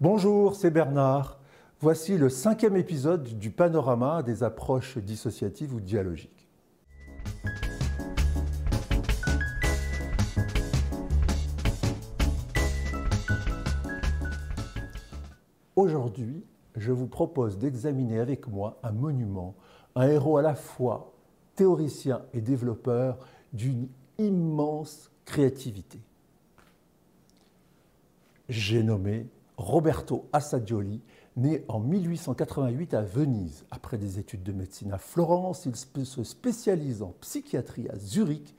Bonjour, c'est Bernard. Voici le cinquième épisode du panorama des approches dissociatives ou dialogiques. Aujourd'hui, je vous propose d'examiner avec moi un monument, un héros à la fois théoricien et développeur d'une immense créativité. J'ai nommé Roberto Assagioli, né en 1888 à Venise. Après des études de médecine à Florence, il se spécialise en psychiatrie à Zurich,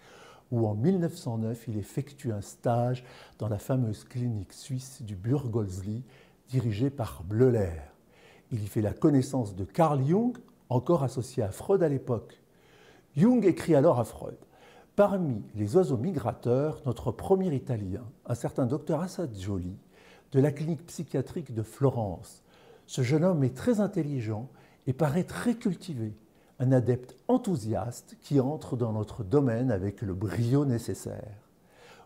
où en 1909 il effectue un stage dans la fameuse clinique suisse du Burgolsli, dirigée par Bleuler. Il y fait la connaissance de Carl Jung, encore associé à Freud à l'époque. Jung écrit alors à Freud Parmi les oiseaux migrateurs, notre premier Italien, un certain docteur Assagioli, de la clinique psychiatrique de Florence. Ce jeune homme est très intelligent et paraît très cultivé, un adepte enthousiaste qui entre dans notre domaine avec le brio nécessaire.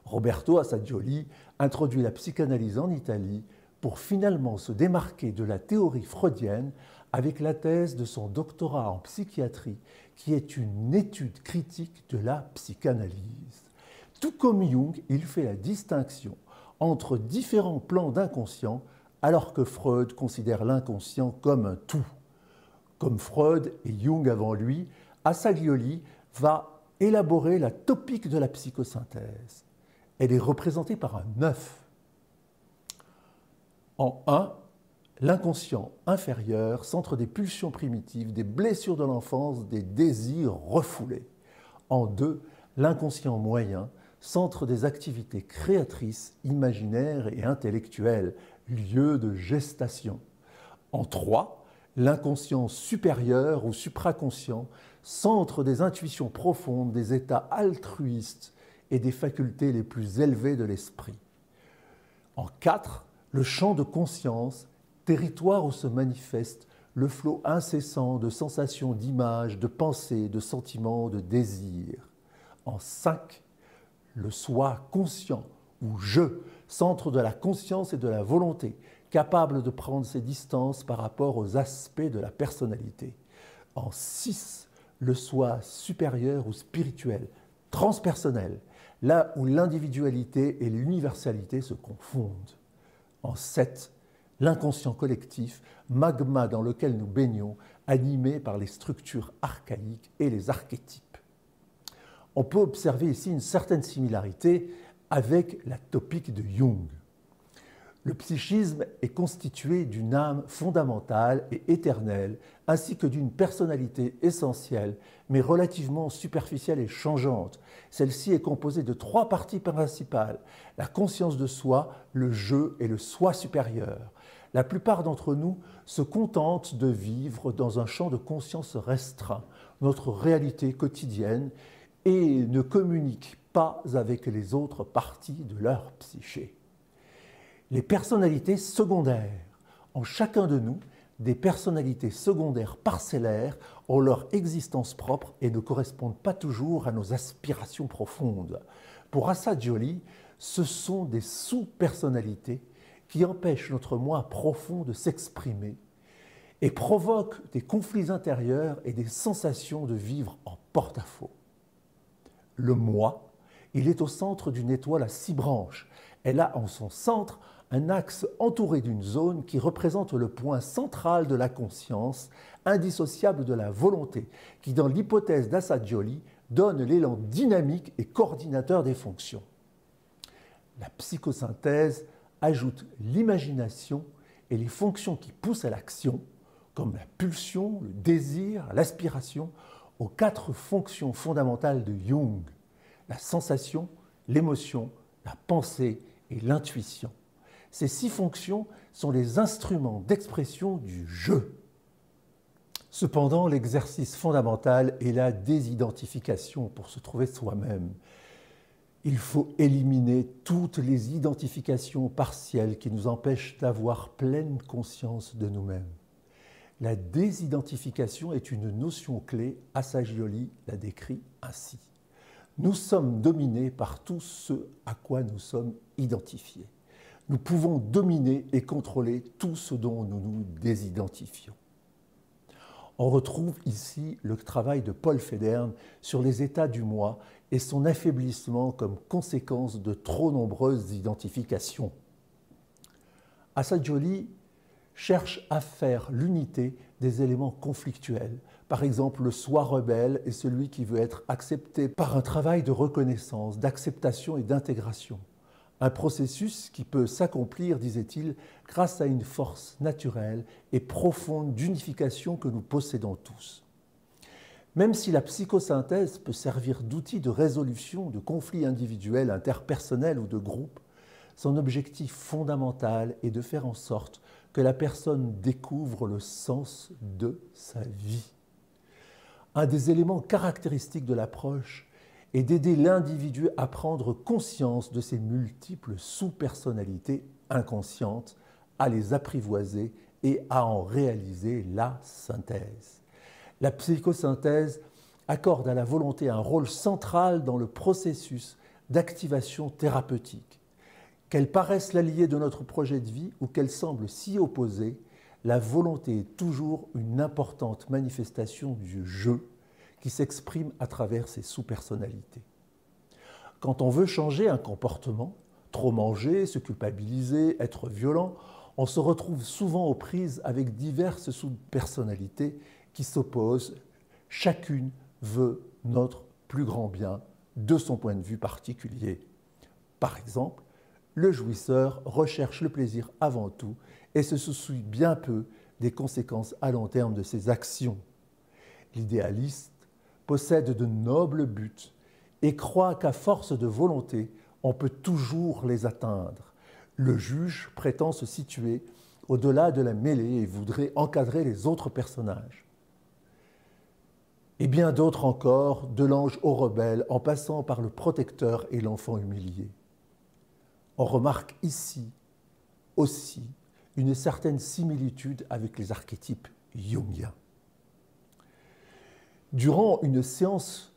Roberto Assagioli introduit la psychanalyse en Italie pour finalement se démarquer de la théorie freudienne avec la thèse de son doctorat en psychiatrie qui est une étude critique de la psychanalyse. Tout comme Jung, il fait la distinction entre différents plans d'inconscient, alors que Freud considère l'inconscient comme un tout. Comme Freud et Jung avant lui, Assagioli va élaborer la topique de la psychosynthèse. Elle est représentée par un œuf. En 1, l'inconscient inférieur, centre des pulsions primitives, des blessures de l'enfance, des désirs refoulés. En 2, l'inconscient moyen, centre des activités créatrices, imaginaires et intellectuelles, lieu de gestation. En trois, l'inconscient supérieur ou supraconscient, centre des intuitions profondes, des états altruistes et des facultés les plus élevées de l'esprit. En quatre, le champ de conscience, territoire où se manifeste le flot incessant de sensations, d'images, de pensées, de sentiments, de désirs. En cinq, le soi conscient ou je, centre de la conscience et de la volonté, capable de prendre ses distances par rapport aux aspects de la personnalité. En six, le soi supérieur ou spirituel, transpersonnel, là où l'individualité et l'universalité se confondent. En sept, l'inconscient collectif, magma dans lequel nous baignons, animé par les structures archaïques et les archétypes on peut observer ici une certaine similarité avec la topique de Jung. Le psychisme est constitué d'une âme fondamentale et éternelle, ainsi que d'une personnalité essentielle, mais relativement superficielle et changeante. Celle-ci est composée de trois parties principales, la conscience de soi, le jeu et le soi supérieur. La plupart d'entre nous se contentent de vivre dans un champ de conscience restreint, notre réalité quotidienne, et ne communiquent pas avec les autres parties de leur psyché. Les personnalités secondaires. En chacun de nous, des personnalités secondaires parcellaires ont leur existence propre et ne correspondent pas toujours à nos aspirations profondes. Pour Assad ce sont des sous-personnalités qui empêchent notre moi profond de s'exprimer et provoquent des conflits intérieurs et des sensations de vivre en porte-à-faux le moi. Il est au centre d'une étoile à six branches. Elle a en son centre un axe entouré d'une zone qui représente le point central de la conscience, indissociable de la volonté, qui dans l'hypothèse d'Assagioli donne l'élan dynamique et coordinateur des fonctions. La psychosynthèse ajoute l'imagination et les fonctions qui poussent à l'action, comme la pulsion, le désir, l'aspiration, aux quatre fonctions fondamentales de Jung, la sensation, l'émotion, la pensée et l'intuition. Ces six fonctions sont les instruments d'expression du jeu. Cependant, l'exercice fondamental est la désidentification pour se trouver soi-même. Il faut éliminer toutes les identifications partielles qui nous empêchent d'avoir pleine conscience de nous-mêmes. La désidentification est une notion clé, Assagioli la décrit ainsi. Nous sommes dominés par tout ce à quoi nous sommes identifiés. nous pouvons dominer et contrôler tout ce dont nous nous désidentifions. On retrouve ici le travail de Paul Federn sur les états du moi et son affaiblissement comme conséquence de trop nombreuses identifications. Assagioli cherche à faire l'unité des éléments conflictuels. Par exemple, le soi rebelle est celui qui veut être accepté par un travail de reconnaissance, d'acceptation et d'intégration. Un processus qui peut s'accomplir, disait-il, grâce à une force naturelle et profonde d'unification que nous possédons tous. Même si la psychosynthèse peut servir d'outil de résolution de conflits individuels, interpersonnels ou de groupe, son objectif fondamental est de faire en sorte que la personne découvre le sens de sa vie. Un des éléments caractéristiques de l'approche est d'aider l'individu à prendre conscience de ses multiples sous-personnalités inconscientes, à les apprivoiser et à en réaliser la synthèse. La psychosynthèse accorde à la volonté un rôle central dans le processus d'activation thérapeutique. Qu'elle paraisse l'allié de notre projet de vie ou qu'elle semble s'y opposer, la volonté est toujours une importante manifestation du jeu qui s'exprime à travers ses sous-personnalités. Quand on veut changer un comportement, trop manger, se culpabiliser, être violent, on se retrouve souvent aux prises avec diverses sous-personnalités qui s'opposent. Chacune veut notre plus grand bien de son point de vue particulier. Par exemple, le jouisseur recherche le plaisir avant tout et se soucie bien peu des conséquences à long terme de ses actions. L'idéaliste possède de nobles buts et croit qu'à force de volonté, on peut toujours les atteindre. Le juge prétend se situer au-delà de la mêlée et voudrait encadrer les autres personnages. Et bien d'autres encore, de l'ange au rebelle, en passant par le protecteur et l'enfant humilié on remarque ici aussi une certaine similitude avec les archétypes jungiens. Durant une séance,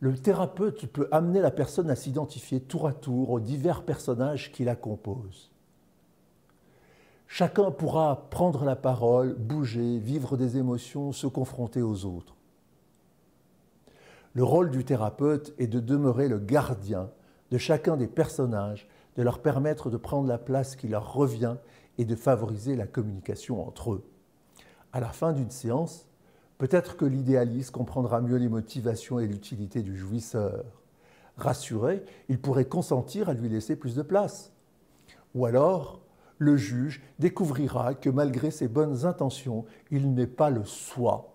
le thérapeute peut amener la personne à s'identifier tour à tour aux divers personnages qui la composent. Chacun pourra prendre la parole, bouger, vivre des émotions, se confronter aux autres. Le rôle du thérapeute est de demeurer le gardien de chacun des personnages de leur permettre de prendre la place qui leur revient et de favoriser la communication entre eux. À la fin d'une séance, peut-être que l'idéaliste comprendra mieux les motivations et l'utilité du jouisseur. Rassuré, il pourrait consentir à lui laisser plus de place. Ou alors, le juge découvrira que malgré ses bonnes intentions, il n'est pas le soi,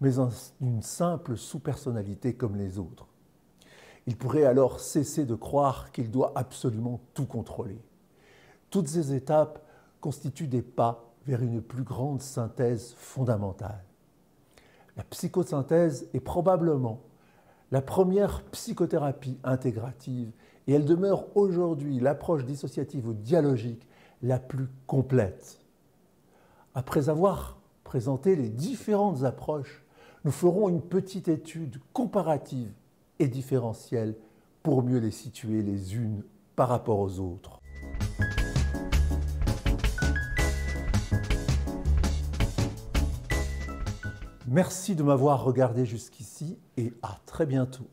mais une simple sous-personnalité comme les autres. Il pourrait alors cesser de croire qu'il doit absolument tout contrôler. Toutes ces étapes constituent des pas vers une plus grande synthèse fondamentale. La psychosynthèse est probablement la première psychothérapie intégrative et elle demeure aujourd'hui l'approche dissociative ou dialogique la plus complète. Après avoir présenté les différentes approches, nous ferons une petite étude comparative et différentielles pour mieux les situer les unes par rapport aux autres. Merci de m'avoir regardé jusqu'ici et à très bientôt.